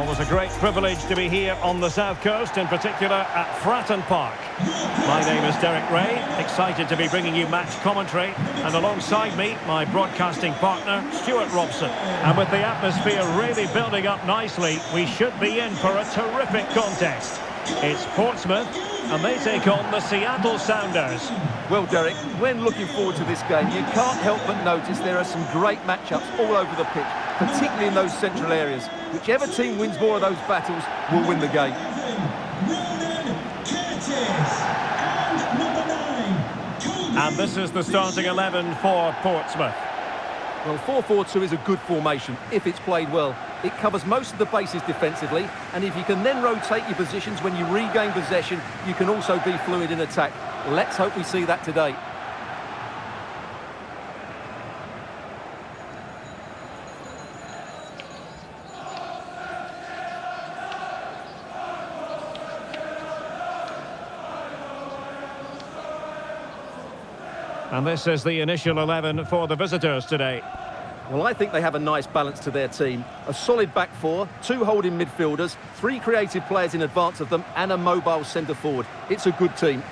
Always a great privilege to be here on the South Coast, in particular at Fratton Park. My name is Derek Rae, excited to be bringing you match commentary, and alongside me, my broadcasting partner, Stuart Robson. And with the atmosphere really building up nicely, we should be in for a terrific contest. It's Portsmouth, and they take on the Seattle Sounders. Well, Derek, when looking forward to this game, you can't help but notice there are some great matchups all over the pitch, particularly in those central areas. Whichever team wins more of those battles will win the game. And this is the starting 11 for Portsmouth. Well, 4-4-2 is a good formation if it's played well. It covers most of the bases defensively, and if you can then rotate your positions when you regain possession, you can also be fluid in attack. Let's hope we see that today. And this is the initial 11 for the visitors today. Well, I think they have a nice balance to their team. A solid back four, two holding midfielders, three creative players in advance of them, and a mobile centre forward. It's a good team.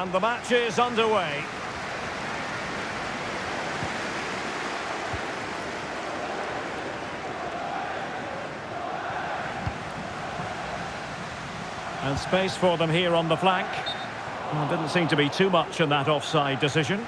And the match is underway. And space for them here on the flank. Well, didn't seem to be too much in that offside decision.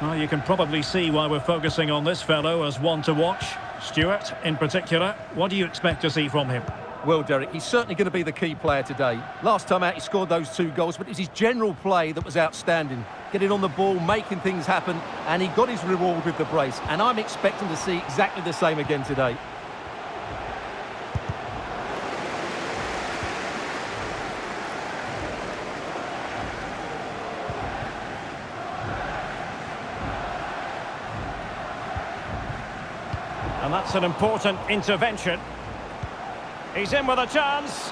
Well, you can probably see why we're focusing on this fellow as one to watch. Stuart, in particular, what do you expect to see from him? Well, Derek, he's certainly going to be the key player today. Last time out, he scored those two goals, but it's his general play that was outstanding. Getting on the ball, making things happen, and he got his reward with the brace. And I'm expecting to see exactly the same again today. And that's an important intervention. He's in with a chance.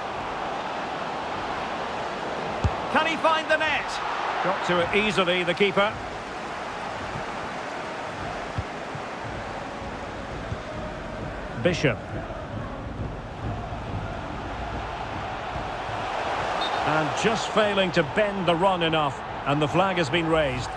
Can he find the net? Got to it easily, the keeper. Bishop. And just failing to bend the run enough. And the flag has been raised.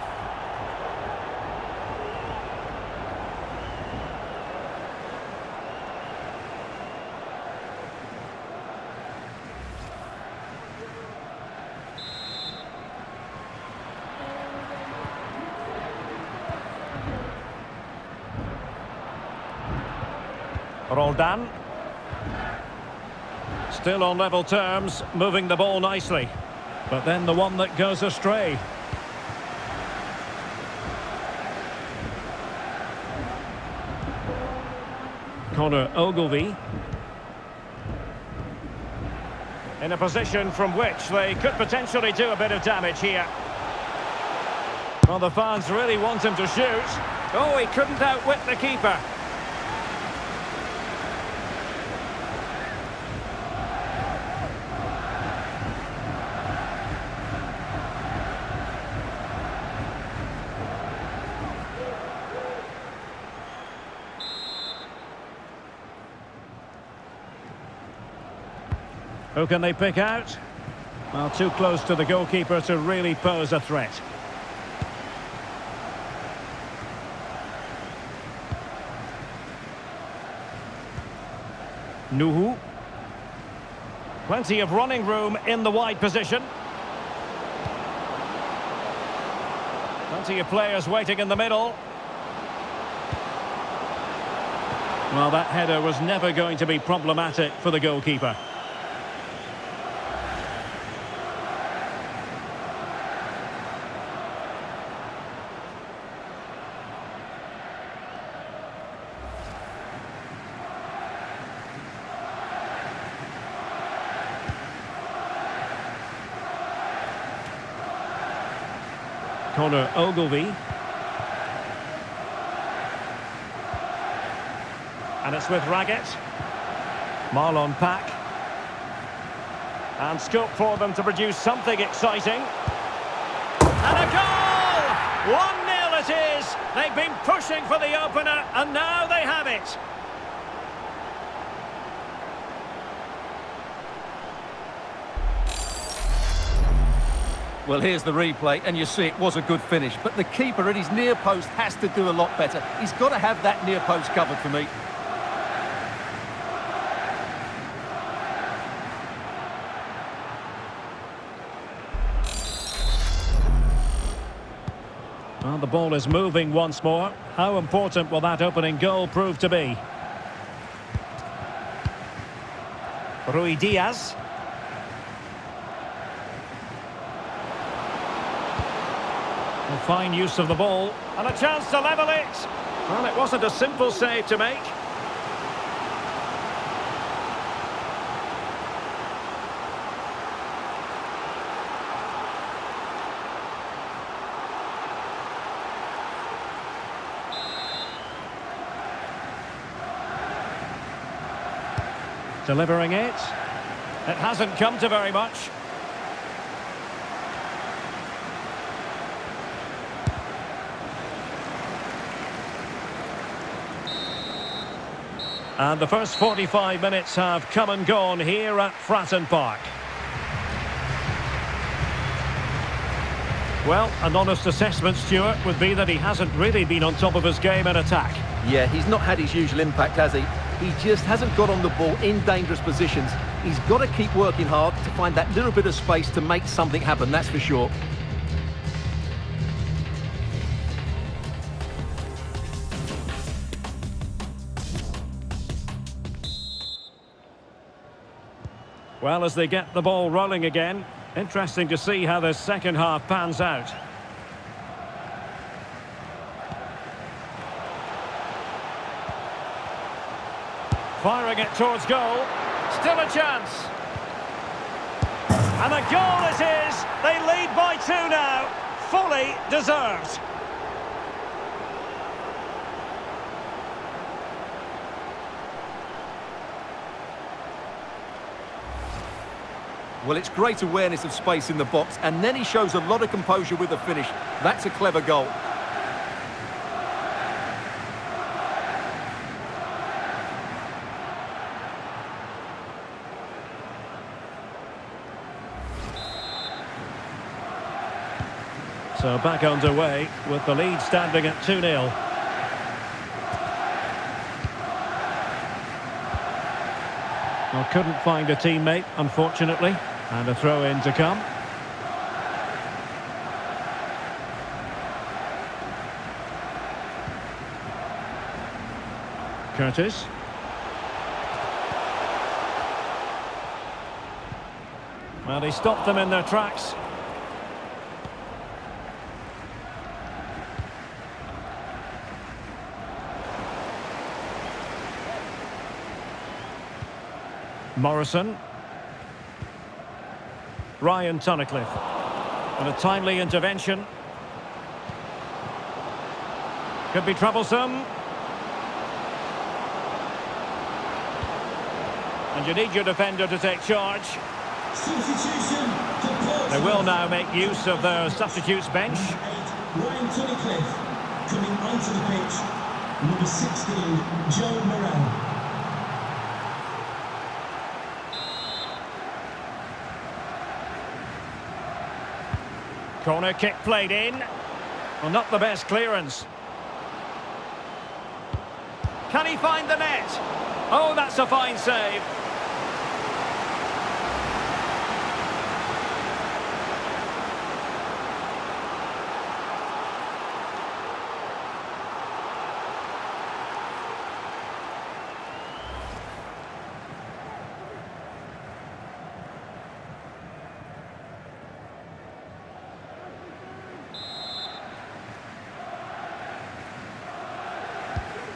Roldan. Still on level terms, moving the ball nicely. But then the one that goes astray. Connor Ogilvie. In a position from which they could potentially do a bit of damage here. Well, the fans really want him to shoot. Oh, he couldn't outwit the keeper. Who can they pick out? Well, too close to the goalkeeper to really pose a threat. Nouhou. Plenty of running room in the wide position. Plenty of players waiting in the middle. Well, that header was never going to be problematic for the goalkeeper. Connor Ogilvie. And it's with Raggett. Marlon Pack. And scope for them to produce something exciting. And a goal! 1-0 it is! They've been pushing for the opener, and now they have it. Well, here's the replay, and you see it was a good finish. But the keeper at his near post has to do a lot better. He's got to have that near post covered for me. Well, the ball is moving once more. How important will that opening goal prove to be? Ruidíaz. Fine use of the ball. And a chance to level it. Well, it wasn't a simple save to make. Delivering it. It hasn't come to very much. And the first 45 minutes have come and gone here at Fratton Park. Well, an honest assessment, Stuart, would be that he hasn't really been on top of his game in attack. Yeah, he's not had his usual impact, has he? He just hasn't got on the ball in dangerous positions. He's got to keep working hard to find that little bit of space to make something happen, that's for sure. Well, as they get the ball rolling again, interesting to see how the second half pans out. Firing it towards goal. Still a chance. And a goal it is. They lead by two now. Fully deserved. Well, it's great awareness of space in the box, and then he shows a lot of composure with the finish. That's a clever goal. So back underway with the lead standing at 2-0. Well, couldn't find a teammate, unfortunately. And a throw in to come. Curtis. Well, he stopped them in their tracks. Morrison. Ryan Tunnicliffe. And a timely intervention. Could be troublesome. And you need your defender to take charge. They will now make use of their substitutes bench. Ryan Tunnicliffe coming onto the pitch. Number 16, Joe Morrell. Corner kick played in. Well, not the best clearance. Can he find the net? Oh, that's a fine save.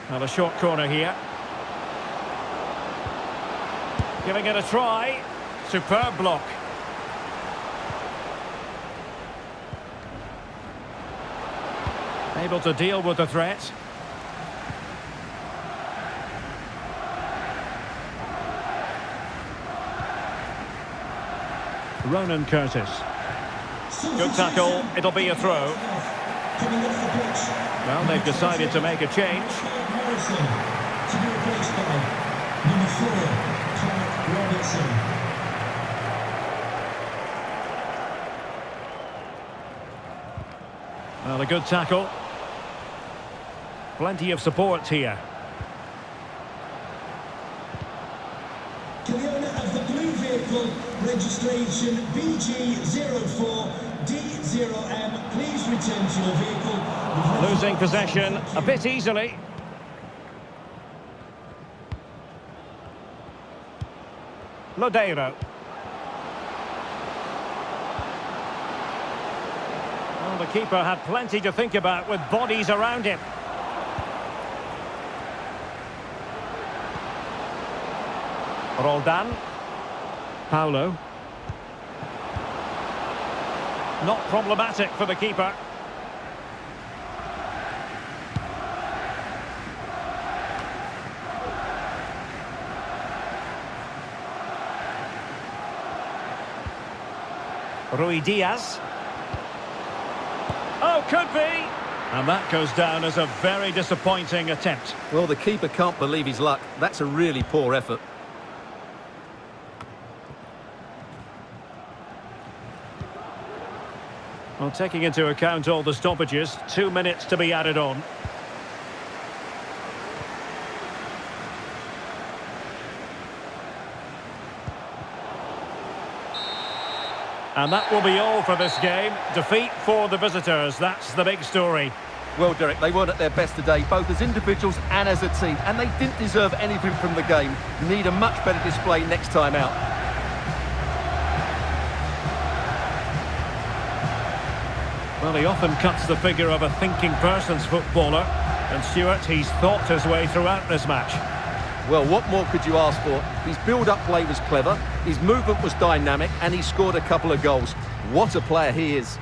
Well, a short corner here. Giving it a try. Superb block. Able to deal with the threat. Ronan Curtis. Good tackle. It'll be a throw. Well, they've decided to make a change. To be replaced by number four, Clark Robertson. Well, a good tackle. Plenty of support here. To the owner of the blue vehicle, registration BG04D0M, please return to your vehicle. Losing possession a bit easily. Lodeiro. Well, the keeper had plenty to think about with bodies around him. Roldan. Paulo. Not problematic for the keeper. Ruidíaz. Oh, could be. And that goes down as a very disappointing attempt. Well, the keeper can't believe his luck. That's a really poor effort. Taking into account all the stoppages, two minutes to be added on. And that will be all for this game. Defeat for the visitors. That's the big story. Well, Derek, they weren't at their best today, both as individuals and as a team, and they didn't deserve anything from the game. Need a much better display next time out. Well, he often cuts the figure of a thinking person's footballer. And Stuart, he's thought his way throughout this match. Well, what more could you ask for? His build-up play was clever, his movement was dynamic, and he scored a couple of goals. What a player he is.